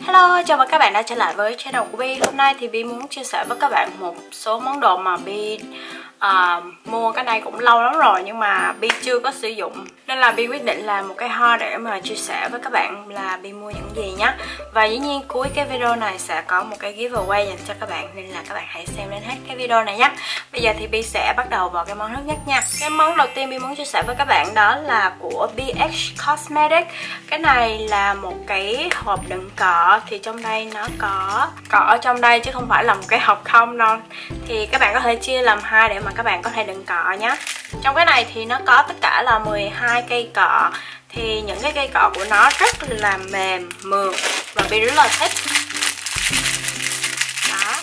Hello, chào mừng các bạn đã trở lại với channel của Bi. Hôm nay thì Bi muốn chia sẻ với các bạn một số món đồ mà Bi uh, mua cái này cũng lâu lắm rồi nhưng mà Bi chưa có sử dụng. Nên là Bi quyết định làm một cái ho để mà chia sẻ với các bạn là Bi mua những gì nhé và dĩ nhiên cuối cái video này sẽ có một cái giveaway dành cho các bạn nên là các bạn hãy xem đến hết cái video này nhé bây giờ thì Bi sẽ bắt đầu vào cái món thứ nhất nha. Cái món đầu tiên Bi muốn chia sẻ với các bạn đó là của BH Cosmetics. Cái này là một cái hộp đựng cọ thì trong đây nó có cọ ở trong đây chứ không phải là một cái hộp không đâu. Thì các bạn có thể chia làm hai để mà các bạn có thể đựng cọ nhé trong cái này thì nó có tất cả là 12 cây cọ. Thì những cái cây cọ của nó rất là mềm, mượt và Bi rất là thích đó.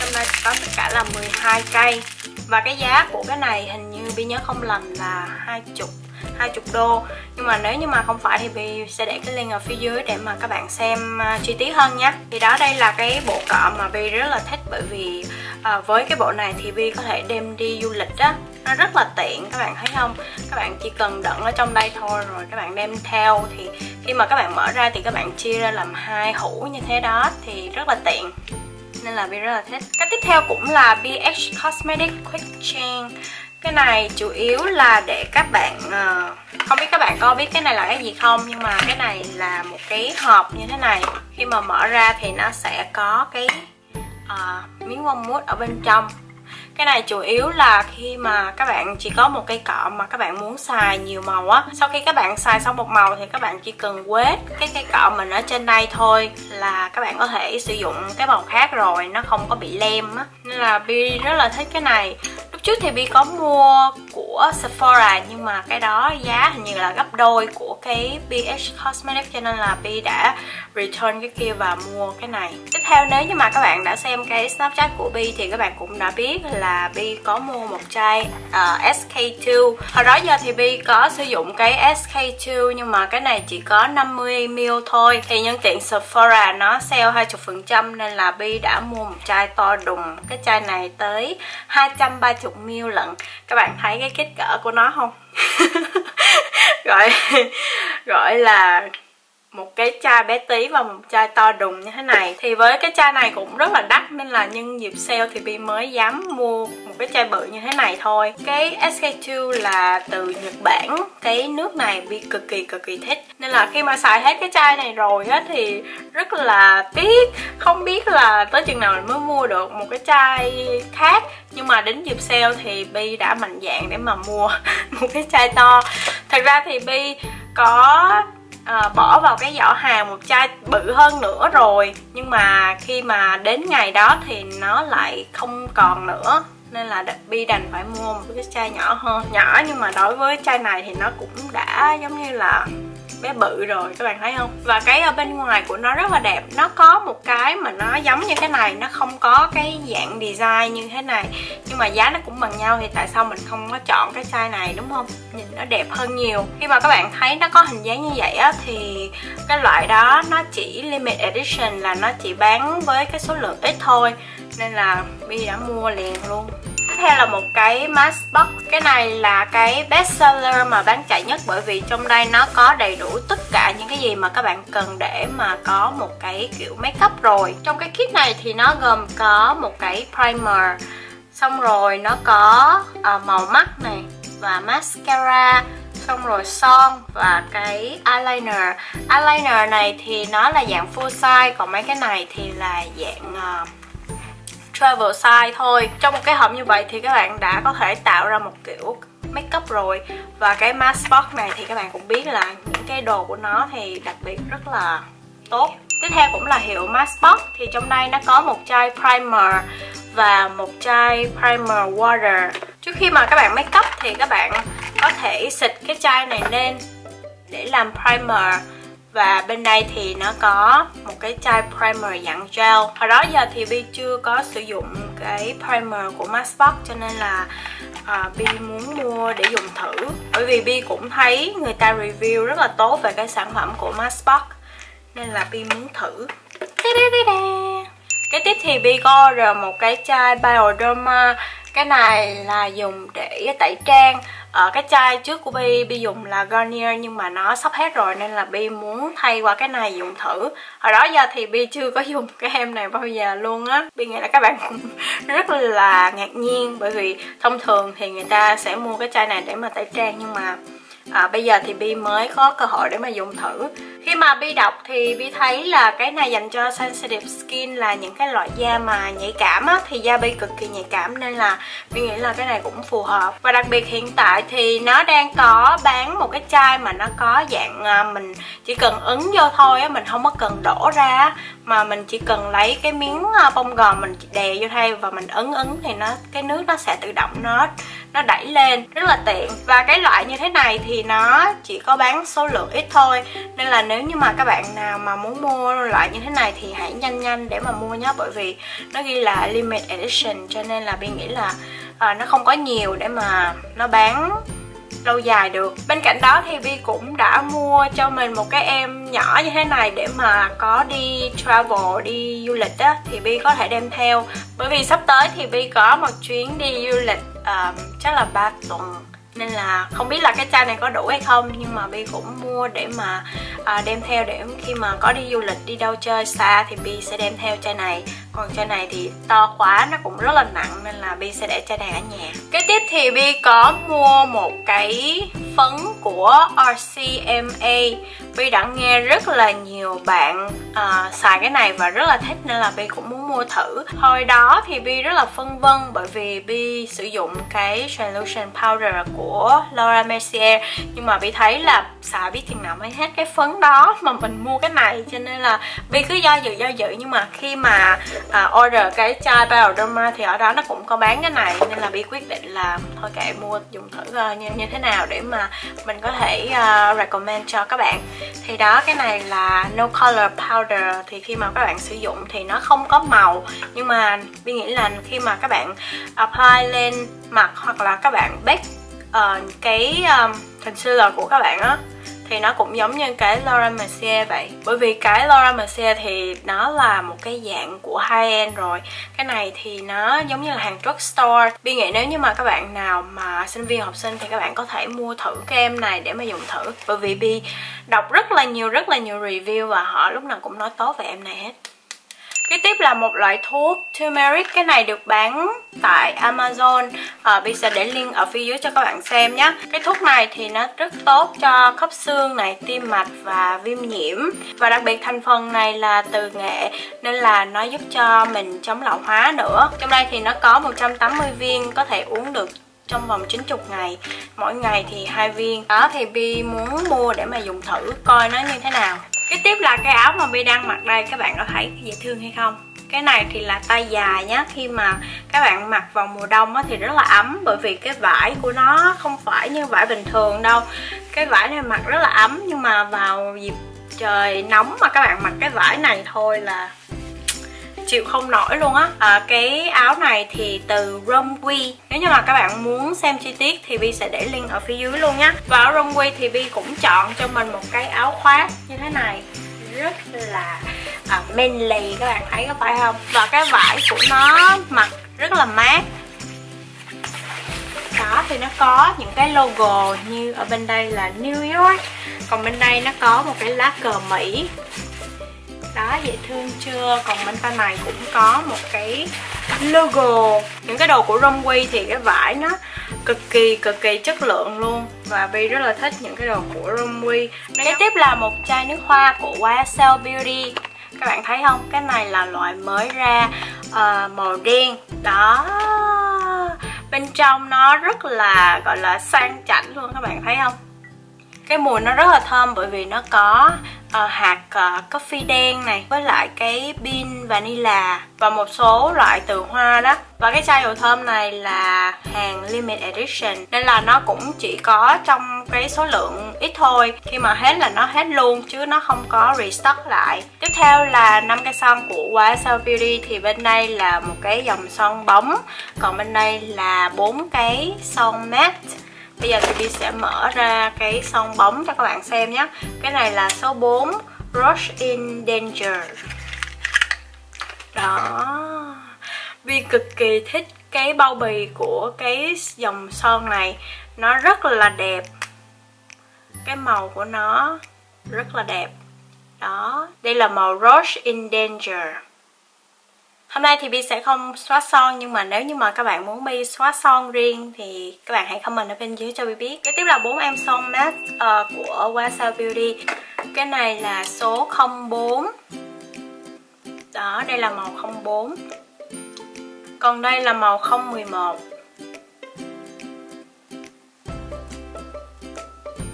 Trong đây có tất cả là 12 cây. Và cái giá của cái này hình như Bi nhớ không lầm là 20 20 đô. Nhưng mà nếu như mà không phải thì Bi sẽ để cái link ở phía dưới để mà các bạn xem à, chi tiết hơn nhé thì đó, đây là cái bộ cọ mà Bi rất là thích bởi vì à, với cái bộ này thì Bi có thể đem đi du lịch á. Nó rất là tiện các bạn thấy không? Các bạn chỉ cần đựng ở trong đây thôi rồi các bạn đem theo. Thì khi mà các bạn mở ra thì các bạn chia ra làm hai hũ như thế đó thì rất là tiện. Nên là Bi rất là thích. Cái tiếp theo cũng là BH Cosmetic Quick Change. Cái này chủ yếu là để các bạn ờ, không biết các bạn có biết cái này là cái gì không nhưng mà cái này là một cái hộp như thế này. Khi mà mở ra thì nó sẽ có cái à, miếng bông mút ở bên trong. Cái này chủ yếu là khi mà các bạn chỉ có một cây cọ mà các bạn muốn xài nhiều màu á. Sau khi các bạn xài xong một màu thì các bạn chỉ cần quét cái cây cọ mình ở trên đây thôi là các bạn có thể sử dụng cái màu khác rồi nó không có bị lem á. Nên là Bi rất là thích cái này. Lúc trước thì Bi có mua của Sephora nhưng mà cái đó giá hình như là gấp đôi của cái BH Cosmetics cho nên là Bi đã return cái kia và mua cái này. Tiếp theo nếu như mà các bạn đã xem cái snapchat của Bi thì các bạn cũng đã biết là Bi có mua một chai ờ, uh, SK2 hồi đó giờ thì Bi có sử dụng cái SK2 nhưng mà cái này chỉ có 50ml thôi. Thì nhân tiện Sephora nó sale 20% nên là Bi đã mua một chai to đùng. Cái chai này tới 230ml lận. Các bạn thấy cái kích cỡ của nó không? Gọi gọi là một cái chai bé tí và một chai to đùng như thế này. Thì với cái chai này cũng rất là đắt, nên là nhân dịp sale thì Bi mới dám mua một cái chai bự như thế này thôi. Cái SK2 là từ Nhật Bản. Cái nước này Bi cực kỳ cực kỳ thích. Nên là khi mà xài hết cái chai này rồi á, thì rất là tiếc. Không biết là tới chừng nào mình mới mua được một cái chai khác. Nhưng mà đến dịp sale thì Bi đã mạnh dạng để mà mua một cái chai to. Thật ra thì Bi có à, bỏ vào cái giỏ hàng một chai bự hơn nữa rồi. Nhưng mà khi mà đến ngày đó thì nó lại không còn nữa. Nên là Bi đành phải mua một cái chai nhỏ hơn nhỏ. Nhưng mà đối với chai này thì nó cũng đã giống như là bé bự rồi, các bạn thấy không? Và cái ở bên ngoài của nó rất là đẹp. Nó có một cái mà nó giống như cái này, nó không có cái dạng design như thế này. Nhưng mà giá nó cũng bằng nhau thì tại sao mình không có chọn cái size này, đúng không? Nhìn nó đẹp hơn nhiều. Khi mà các bạn thấy nó có hình dáng như vậy á, thì cái loại đó nó chỉ limit edition là nó chỉ bán với cái số lượng ít thôi. Nên là Bi đã mua liền luôn tiếp theo là một cái mask box cái này là cái best seller mà bán chạy nhất bởi vì trong đây nó có đầy đủ tất cả những cái gì mà các bạn cần để mà có một cái kiểu makeup rồi. Trong cái kit này thì nó gồm có một cái primer. Xong rồi nó có uh, màu mắt này và mascara. Xong rồi son và cái eyeliner. Eyeliner này thì nó là dạng full size còn mấy cái này thì là dạng uh, travel size thôi. Trong một cái hộp như vậy thì các bạn đã có thể tạo ra một kiểu makeup rồi. Và cái mask box này thì các bạn cũng biết là những cái đồ của nó thì đặc biệt rất là tốt. Tiếp theo cũng là hiệu mask box. Thì trong đây nó có một chai primer và một chai primer water. Trước khi mà các bạn make up thì các bạn có thể xịt cái chai này lên để làm primer và bên đây thì nó có một cái chai primer dạng gel. Hồi đó giờ thì Bi chưa có sử dụng cái primer của Matchbox cho nên là à, Bi muốn mua để dùng thử. Bởi vì Bi cũng thấy người ta review rất là tốt về cái sản phẩm của Matchbox Nên là Bi muốn thử. Cái tiếp thì Bi có order một cái chai Bioderma. Cái này là dùng để tẩy trang ở cái chai trước của Bi Bi dùng là Garnier nhưng mà nó sắp hết rồi nên là Bi muốn thay qua cái này dùng thử. Hồi đó giờ thì Bi chưa có dùng cái em này bao giờ luôn á. Bi nghĩ là các bạn cũng rất là ngạc nhiên bởi vì thông thường thì người ta sẽ mua cái chai này để mà tẩy trang nhưng mà à, bây giờ thì Bi mới có cơ hội để mà dùng thử. Khi mà Bi đọc thì Bi thấy là cái này dành cho sensitive skin là những cái loại da mà nhạy cảm á thì da Bi cực kỳ nhạy cảm nên là Bi nghĩ là cái này cũng phù hợp. Và đặc biệt hiện tại thì nó đang có bán một cái chai mà nó có dạng à, mình chỉ cần ấn vô thôi á mình không có cần đổ ra mà mình chỉ cần lấy cái miếng à, bông gòn mình đè vô thay và mình ấn ấn thì nó cái nước nó sẽ tự động nó nó đẩy lên rất là tiện. Và cái loại như thế này thì nó chỉ có bán số lượng ít thôi. Nên là nếu như mà các bạn nào mà muốn mua loại như thế này thì hãy nhanh nhanh để mà mua nhé. Bởi vì nó ghi là limited edition cho nên là biên nghĩ là à, nó không có nhiều để mà nó bán lâu dài được. Bên cạnh đó thì Bi cũng đã mua cho mình một cái em nhỏ như thế này để mà có đi travel đi du lịch á thì Bi có thể đem theo. Bởi vì sắp tới thì Bi có một chuyến đi du lịch um, chắc là 3 tuần. Nên là không biết là cái chai này có đủ hay không nhưng mà Bi cũng mua để mà à, đem theo để khi mà có đi du lịch đi đâu chơi xa thì Bi sẽ đem theo chai này còn chai này thì to quá nó cũng rất là nặng nên là Bi sẽ để chai này ở nhà. Kế tiếp thì Bi có mua một cái phấn của RCMA Bi đã nghe rất là nhiều bạn uh, xài cái này và rất là thích nên là Bi cũng muốn mua thử. Hồi đó thì Bi rất là phân vân bởi vì Bi sử dụng cái Translucent Powder của Laura Mercier. Nhưng mà Bi thấy là xài biết chừng nào mới hết cái phấn đó mà mình mua cái này. Cho nên là Bi cứ do dự do dự. Nhưng mà khi mà à, order cái chai Bioderma thì ở đó nó cũng có bán cái này nên là Bi quyết định là thôi kệ mua dùng thử uh, như, như thế nào để mà mình có thể uh, recommend cho các bạn. Thì đó cái này là no color powder thì khi mà các bạn sử dụng thì nó không có màu. Nhưng mà Bi nghĩ là khi mà các bạn apply lên mặt hoặc là các bạn bake uh, cái um, concealer của các bạn á thì nó cũng giống như cái Laura Mercier vậy. Bởi vì cái Laura Mercier thì nó là một cái dạng của high end rồi. Cái này thì nó giống như là hàng drugstore. Bi nghĩ nếu như mà các bạn nào mà sinh viên, học sinh thì các bạn có thể mua thử cái em này để mà dùng thử. Bởi vì Bi đọc rất là nhiều, rất là nhiều review và họ lúc nào cũng nói tốt về em này hết. Kế tiếp là một loại thuốc turmeric. Cái này được bán tại Amazon. À, bây giờ để link ở phía dưới cho các bạn xem nhé. Cái thuốc này thì nó rất tốt cho khớp xương này, tim mạch và viêm nhiễm. Và đặc biệt thành phần này là từ nghệ Nên là nó giúp cho mình chống lão hóa nữa. Trong đây thì nó có 180 viên có thể uống được trong vòng 90 ngày. Mỗi ngày thì hai viên. Đó thì Bi muốn mua để mà dùng thử coi nó như thế nào cái tiếp là cái áo mà Bi đang mặc đây, các bạn có thấy dễ thương hay không? Cái này thì là tay dài nhá, khi mà các bạn mặc vào mùa đông thì rất là ấm, bởi vì cái vải của nó không phải như vải bình thường đâu. Cái vải này mặc rất là ấm, nhưng mà vào dịp trời nóng mà các bạn mặc cái vải này thôi là chịu không nổi luôn á. À, cái áo này thì từ Romwe nếu như mà các bạn muốn xem chi tiết thì Vi sẽ để link ở phía dưới luôn nhé và ở Romwe thì Vi cũng chọn cho mình một cái áo khoác như thế này. Rất là à, manly các bạn thấy có phải không? Và cái vải của nó mặc rất là mát. Đó thì nó có những cái logo như ở bên đây là New York. Còn bên đây nó có một cái lá cờ Mỹ đó dễ thương chưa? Còn bên tay này cũng có một cái logo những cái đồ của Romwe thì cái vải nó cực kỳ cực kỳ chất lượng luôn. Và Vi rất là thích những cái đồ của Romwe kế tiếp là một chai nước hoa của YSL Beauty. Các bạn thấy không? Cái này là loại mới ra uh, màu đen. Đó. Bên trong nó rất là gọi là sang chảnh luôn các bạn thấy không cái mùi nó rất là thơm bởi vì nó có uh, hạt uh, coffee đen này với lại cái bean vanilla và một số loại từ hoa đó. Và cái chai dầu thơm này là hàng limited edition nên là nó cũng chỉ có trong cái số lượng ít thôi. Khi mà hết là nó hết luôn chứ nó không có restock lại. Tiếp theo là năm cái son của YSL Beauty thì bên đây là một cái dòng son bóng. Còn bên đây là bốn cái son matte. Bây giờ thì đi sẽ mở ra cái son bóng cho các bạn xem nhé. Cái này là số 4 Rush in Danger. Đó. Vi cực kỳ thích cái bao bì của cái dòng son này. Nó rất là đẹp. Cái màu của nó rất là đẹp. Đó, đây là màu rush in Danger. Hôm nay thì Bi sẽ không xóa son nhưng mà nếu như mà các bạn muốn Bi xóa son riêng thì các bạn hãy comment ở bên dưới cho Bi biết. Kế tiếp là bốn em son matte uh, của Wasabi Beauty. Cái này là số 04. Đó, đây là màu 04. Còn đây là màu 011.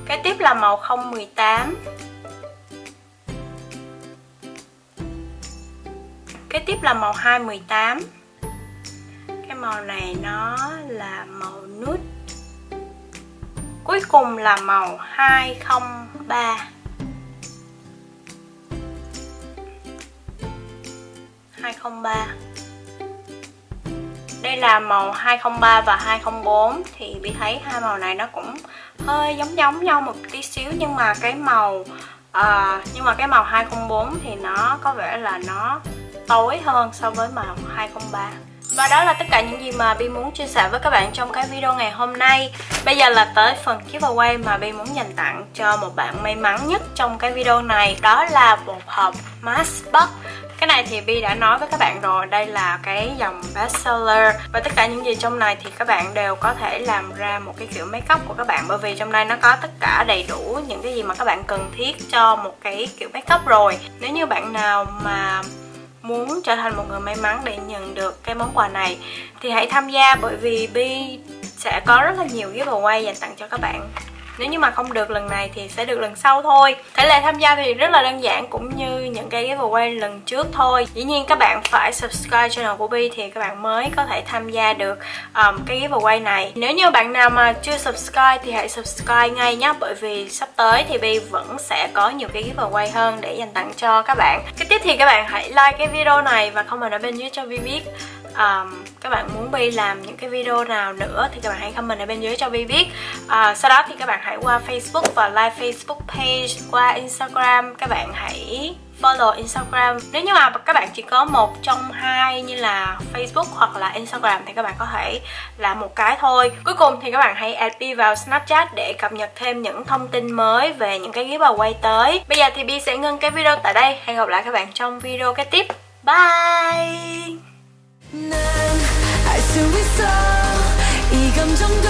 Kế tiếp là màu 018. Kế tiếp là màu 218 Cái màu này nó là màu nút Cuối cùng là màu 203 203 Đây là màu 203 và 204 Thì bị thấy hai màu này nó cũng hơi giống giống nhau một tí xíu Nhưng mà cái màu uh, Nhưng mà cái màu 204 thì nó có vẻ là nó tối hơn so với màu 203 và đó là tất cả những gì mà Bi muốn chia sẻ với các bạn trong cái video ngày hôm nay. Bây giờ là tới phần giveaway mà Bi muốn dành tặng cho một bạn may mắn nhất trong cái video này. Đó là một hộp mask box cái này thì Bi đã nói với các bạn rồi, Đây là cái dòng bestseller Và tất cả những gì trong này thì các bạn đều có thể làm ra một cái kiểu make up của các bạn. Bởi vì trong đây nó có tất cả đầy đủ những cái gì mà các bạn cần thiết cho một cái kiểu make up rồi. Nếu như bạn nào mà muốn trở thành một người may mắn để nhận được cái món quà này, thì hãy tham gia bởi vì Bi sẽ có rất là nhiều giveaway dành tặng cho các bạn nếu như mà không được lần này thì sẽ được lần sau thôi. Thể lệ tham gia thì rất là đơn giản cũng như những cái giveaway lần trước thôi. Dĩ nhiên các bạn phải subscribe channel của Bi thì các bạn mới có thể tham gia được um, cái giveaway này. Nếu như bạn nào mà chưa subscribe thì hãy subscribe ngay nhé bởi vì sắp tới thì Bi vẫn sẽ có nhiều cái giveaway hơn để dành tặng cho các bạn. Cái tiếp thì các bạn hãy like cái video này và comment ở bên dưới cho Vi biết um, các bạn muốn Bi làm những cái video nào nữa thì các bạn hãy comment ở bên dưới cho Vi biết. Uh, sau đó thì các bạn hãy qua Facebook và like Facebook page qua Instagram. Các bạn hãy follow Instagram. Nếu như mà các bạn chỉ có một trong hai như là Facebook hoặc là Instagram thì các bạn có thể làm một cái thôi. Cuối cùng thì các bạn hãy add Bi vào Snapchat để cập nhật thêm những thông tin mới về những cái giveaway tới. Bây giờ thì Bi sẽ ngưng cái video tại đây. Hẹn gặp lại các bạn trong video kế tiếp. Bye! 난알수 있어. 이 감정도.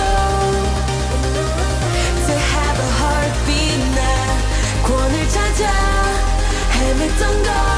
To have a heartbeat 나 권을 찾아 헤맸던 걸